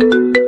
you.